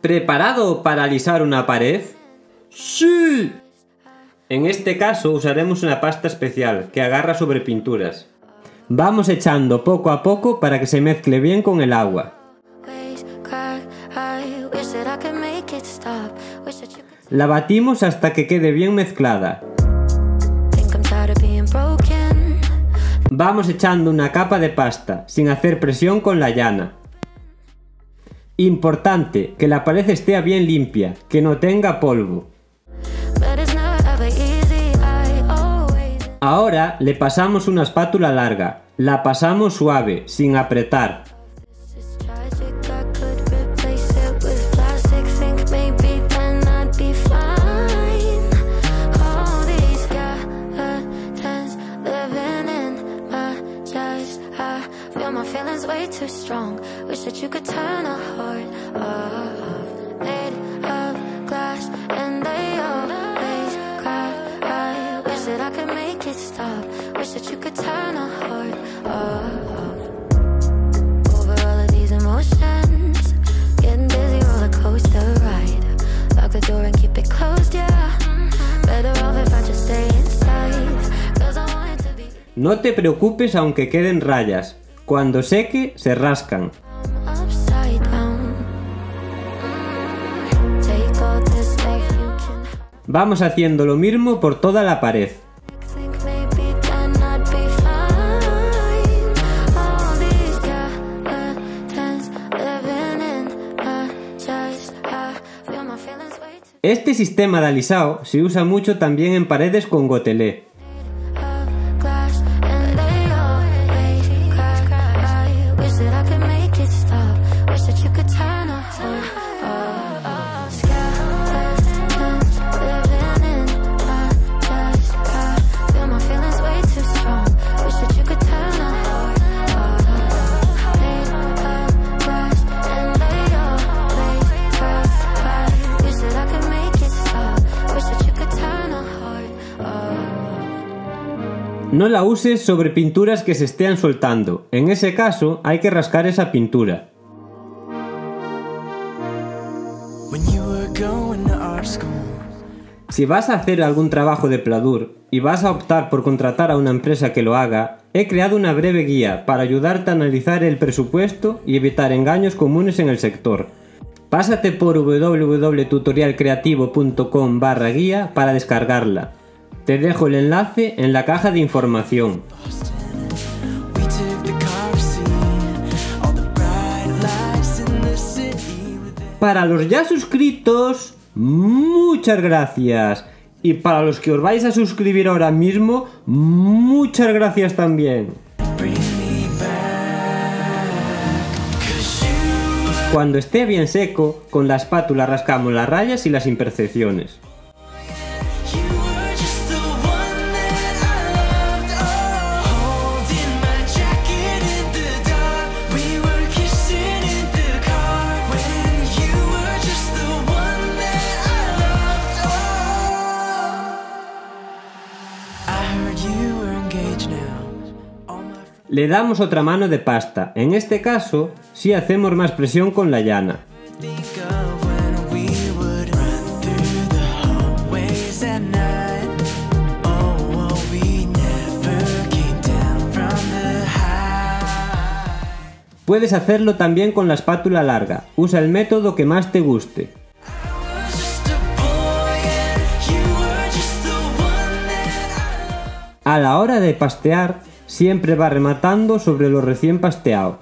¿Preparado para alisar una pared? ¡Sí! En este caso usaremos una pasta especial que agarra sobre pinturas. Vamos echando poco a poco para que se mezcle bien con el agua. La batimos hasta que quede bien mezclada. Vamos echando una capa de pasta, sin hacer presión con la llana. Importante, que la pared esté bien limpia, que no tenga polvo. Ahora le pasamos una espátula larga, la pasamos suave, sin apretar. No te preocupes aunque queden rayas. Cuando seque, se rascan. Vamos haciendo lo mismo por toda la pared. Este sistema de alisado se usa mucho también en paredes con gotelé. No la uses sobre pinturas que se estén soltando. En ese caso hay que rascar esa pintura. Si vas a hacer algún trabajo de pladur y vas a optar por contratar a una empresa que lo haga, he creado una breve guía para ayudarte a analizar el presupuesto y evitar engaños comunes en el sector. Pásate por www.tutorialcreativo.com barra guía para descargarla. Te dejo el enlace en la caja de información. Para los ya suscritos, muchas gracias. Y para los que os vais a suscribir ahora mismo, muchas gracias también. Cuando esté bien seco, con la espátula rascamos las rayas y las imperfecciones. Le damos otra mano de pasta, en este caso si hacemos más presión con la llana. Puedes hacerlo también con la espátula larga, usa el método que más te guste. A la hora de pastear, siempre va rematando sobre lo recién pasteado.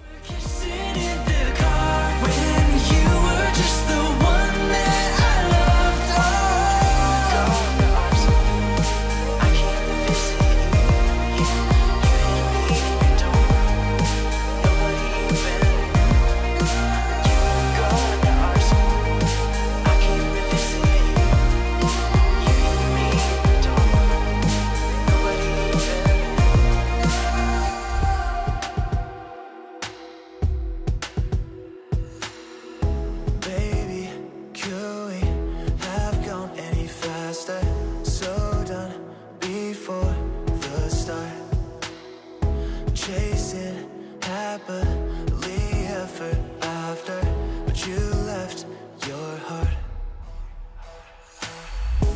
happily ever after But you left your heart.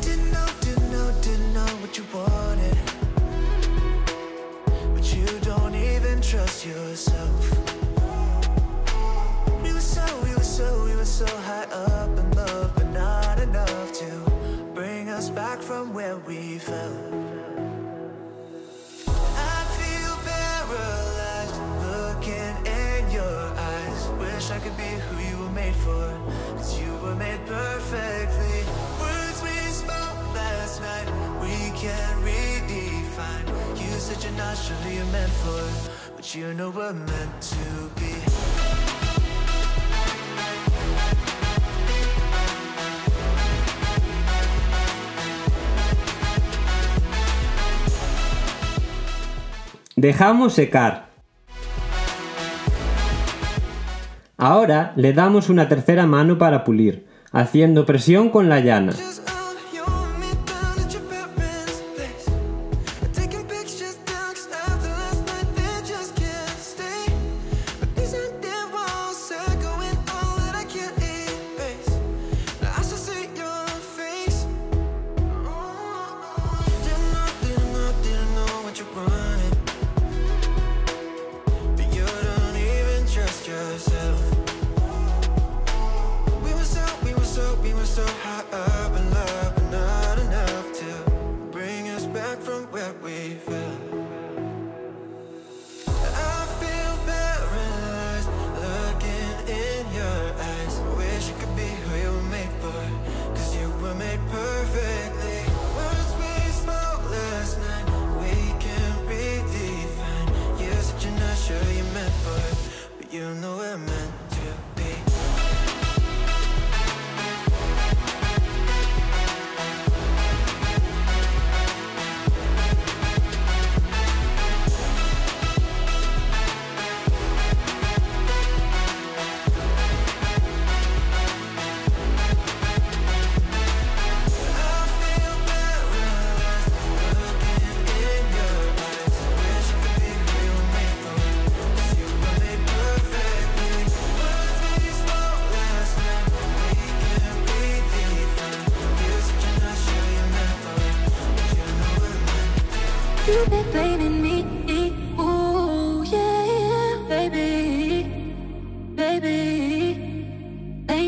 Didn't know, didn't know, didn't know what you wanted. But you don't even trust yourself. We were so, we were so, we were so high up in love But not enough to bring us back from where we fell. could be who you were made for Cause you were made perfectly. Words we spoke last night We can't redefine. You said you're not surely you're meant for But you know we're meant to be. Dejamos secar. Ahora le damos una tercera mano para pulir, haciendo presión con la llana. But you know we're meant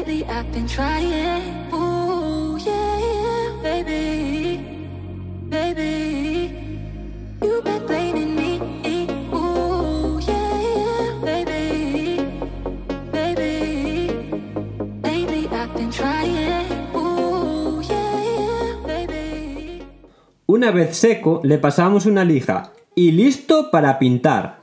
Lately I've been trying, ooh yeah, baby, baby. You've been blaming me, yeah, yeah. Una vez seco, le pasamos una lija y listo para pintar.